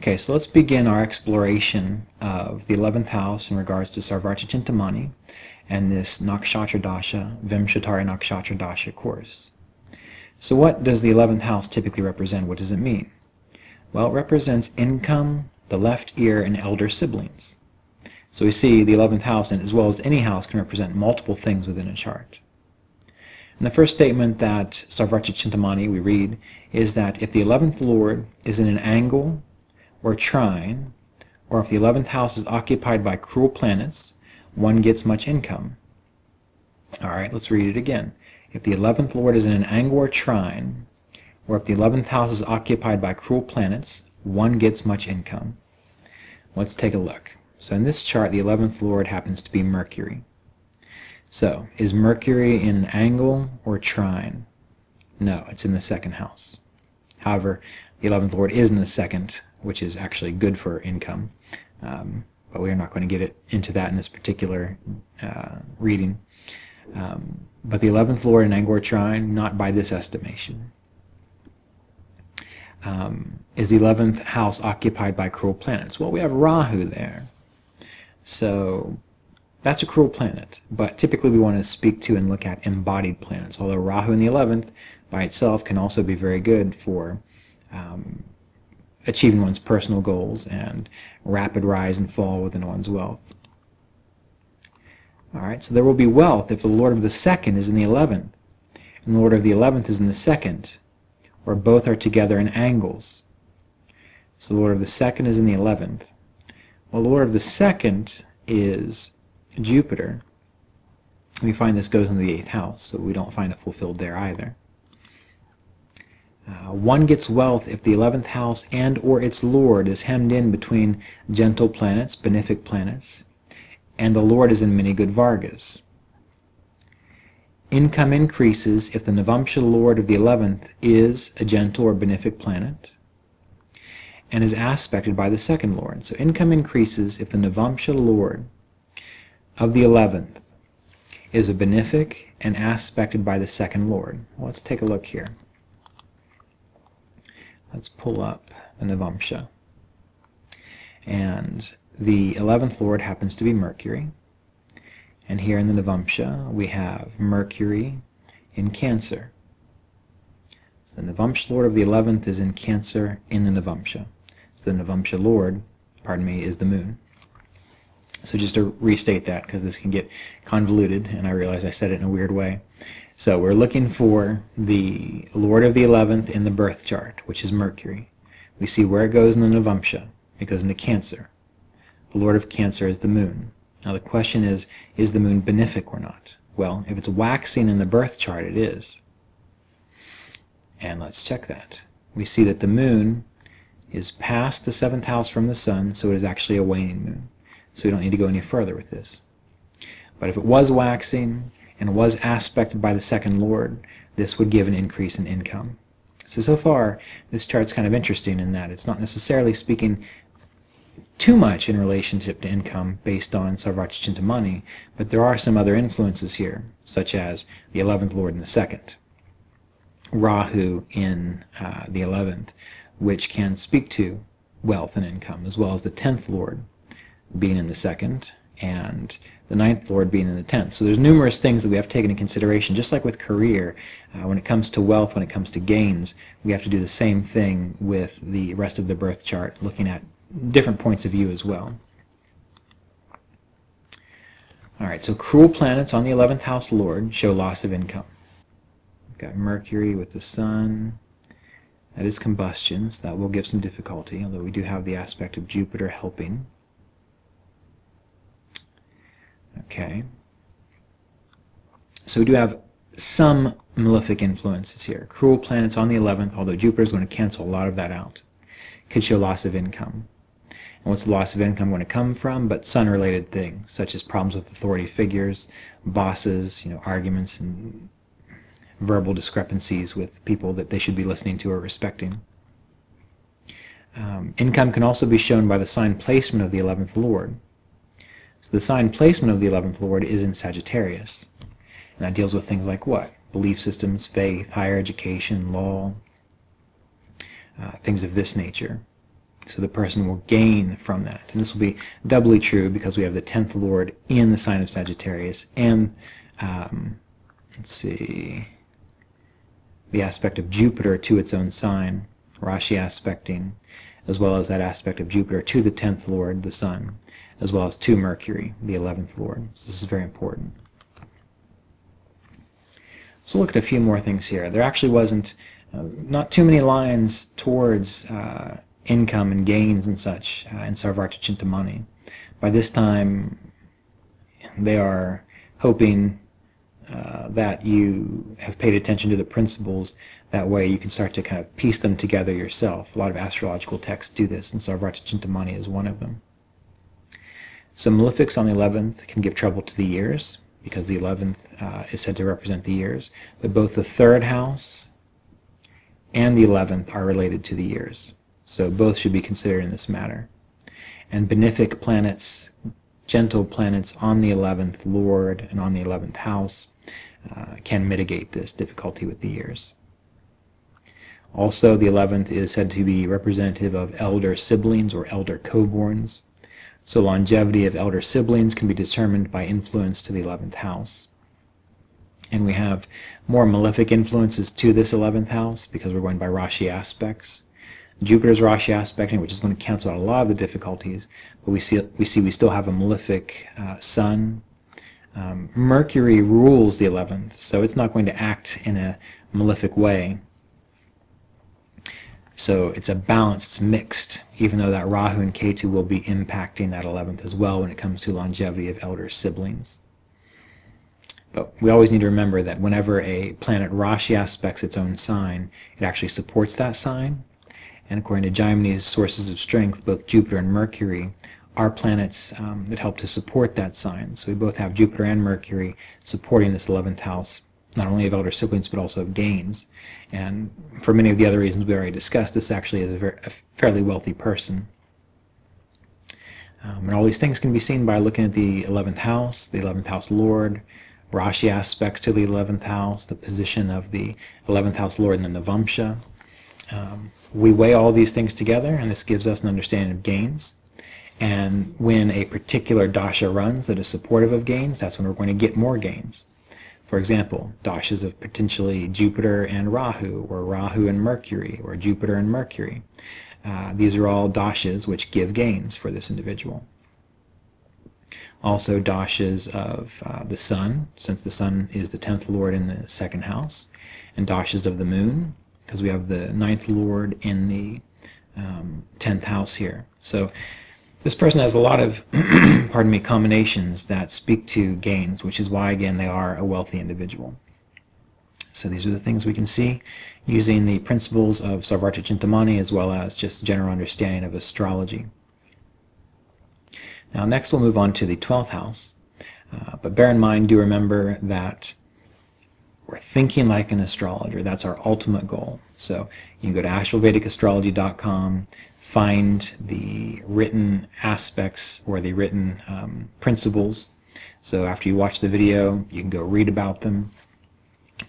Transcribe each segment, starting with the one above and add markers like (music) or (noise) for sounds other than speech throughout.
Okay, so let's begin our exploration of the 11th house in regards to Sarvartha Chintamani and this Nakshatra Dasha, Vimshottari Nakshatra Dasha course. So what does the 11th house typically represent? What does it mean? Well, it represents income, the left ear, and elder siblings. So we see the 11th house, and as well as any house, can represent multiple things within a chart. And the first statement that Sarvartha Chintamani we read is that if the 11th Lord is in an angle or trine, or if the 11th house is occupied by cruel planets, one gets much income. All right, let's read it again. If the 11th Lord is in an angle or trine, or if the 11th house is occupied by cruel planets, one gets much income. Let's take a look. So in this chart, the 11th Lord happens to be Mercury. So, is Mercury in an angle or trine? No, it's in the second house. However, the 11th Lord is in the second, which is actually good for income. Um, but we are not going to get it into that in this particular uh, reading. Um, but the 11th Lord in Angor Trine, not by this estimation. Um, is the 11th house occupied by cruel planets? Well, we have Rahu there. So that's a cruel planet, but typically we want to speak to and look at embodied planets, although Rahu in the 11th by itself can also be very good for um, achieving one's personal goals and rapid rise and fall within one's wealth. All right, so there will be wealth if the Lord of the second is in the 11th, and the Lord of the 11th is in the second, or both are together in angles. So the Lord of the second is in the 11th. Well, the Lord of the second is Jupiter. We find this goes into the 8th house, so we don't find it fulfilled there either. Uh, one gets wealth if the 11th house and or its lord is hemmed in between gentle planets, benefic planets, and the lord is in many good vargas. Income increases if the Navamsha lord of the 11th is a gentle or benefic planet and is aspected by the second lord. So income increases if the Navamsha lord of the 11th is a benefic and aspected by the second lord. Well, let's take a look here. Let's pull up the Navamsha. And the 11th lord happens to be Mercury. And here in the Navamsha, we have Mercury in Cancer. So the Navamsha lord of the 11th is in Cancer in the Navamsha. So the Navamsha lord, pardon me, is the moon. So just to restate that, because this can get convoluted, and I realize I said it in a weird way. So we're looking for the Lord of the 11th in the birth chart, which is Mercury. We see where it goes in the Navamsha. It goes into Cancer. The Lord of Cancer is the moon. Now the question is, is the moon benefic or not? Well, if it's waxing in the birth chart, it is. And let's check that. We see that the moon is past the seventh house from the sun, so it is actually a waning moon. So we don't need to go any further with this. But if it was waxing, and was aspected by the second lord, this would give an increase in income. So, so far, this chart's kind of interesting in that it's not necessarily speaking too much in relationship to income based on Sarvartha Chintamani, but there are some other influences here, such as the 11th lord in the second, Rahu in uh, the 11th, which can speak to wealth and income, as well as the 10th lord being in the second, and the ninth lord being in the tenth. So there's numerous things that we have to take into consideration, just like with career. Uh, when it comes to wealth, when it comes to gains, we have to do the same thing with the rest of the birth chart, looking at different points of view as well. Alright, so cruel planets on the 11th house lord show loss of income. We've got Mercury with the Sun. That is combustion, so that will give some difficulty, although we do have the aspect of Jupiter helping. Okay. So we do have some malefic influences here. Cruel planets on the 11th, although Jupiter is going to cancel a lot of that out. Could show loss of income. And what's the loss of income going to come from? But sun-related things, such as problems with authority figures, bosses, you know, arguments and verbal discrepancies with people that they should be listening to or respecting. Um, income can also be shown by the sign placement of the 11th Lord. So the sign placement of the 11th Lord is in Sagittarius. And that deals with things like what? Belief systems, faith, higher education, law, uh, things of this nature. So the person will gain from that. And this will be doubly true because we have the 10th Lord in the sign of Sagittarius and, um, let's see, the aspect of Jupiter to its own sign, Rashi aspecting, as well as that aspect of Jupiter to the 10th Lord, the Sun, as well as to Mercury, the 11th Lord. So this is very important. So look at a few more things here. There actually wasn't uh, not too many lines towards uh, income and gains and such uh, in Sarvartha Chintamani. By this time, they are hoping uh, that you have paid attention to the principles. That way you can start to kind of piece them together yourself. A lot of astrological texts do this, and Sarvartha Chintamani is one of them. So malefics on the 11th can give trouble to the years, because the 11th uh, is said to represent the years. But both the third house and the 11th are related to the years. So both should be considered in this matter. And benefic planets, gentle planets on the 11th Lord and on the 11th house uh, can mitigate this difficulty with the years. Also, the 11th is said to be representative of elder siblings or elder co-borns. So longevity of elder siblings can be determined by influence to the 11th house. And we have more malefic influences to this 11th house because we're going by Rashi aspects. Jupiter's Rashi aspecting, which is going to cancel out a lot of the difficulties, but we see we see we still have a malefic uh, sun. Um, Mercury rules the 11th, so it's not going to act in a malefic way. So it's a balance, it's mixed, even though that Rahu and Ketu will be impacting that 11th as well when it comes to longevity of elder siblings. But we always need to remember that whenever a planet Rashi aspects its own sign, it actually supports that sign, and according to Jaimini's sources of strength, both Jupiter and Mercury are planets um, that help to support that sign. So we both have Jupiter and Mercury supporting this 11th house, not only of elder siblings, but also of gains. And for many of the other reasons we already discussed, this actually is a, very, a fairly wealthy person. Um, and all these things can be seen by looking at the 11th house, the 11th house Lord, Rashi aspects to the 11th house, the position of the 11th house Lord in the Navamsha, um, we weigh all these things together, and this gives us an understanding of gains. And when a particular dasha runs that is supportive of gains, that's when we're going to get more gains. For example, dashas of potentially Jupiter and Rahu, or Rahu and Mercury, or Jupiter and Mercury. Uh, these are all dashas which give gains for this individual. Also dashas of uh, the sun, since the sun is the 10th lord in the second house, and dashas of the moon, because we have the ninth lord in the um, 10th house here. So this person has a lot of, (clears throat) pardon me, combinations that speak to gains, which is why, again, they are a wealthy individual. So these are the things we can see using the principles of Sarvartha Chintamani as well as just general understanding of astrology. Now next we'll move on to the 12th house. Uh, but bear in mind, do remember that we're thinking like an astrologer. That's our ultimate goal. So you can go to astrovedicastrology.com, find the written aspects or the written um, principles. So after you watch the video, you can go read about them,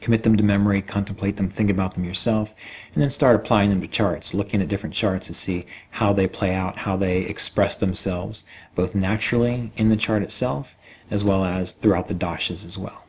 commit them to memory, contemplate them, think about them yourself, and then start applying them to charts, looking at different charts to see how they play out, how they express themselves, both naturally in the chart itself, as well as throughout the dashas as well.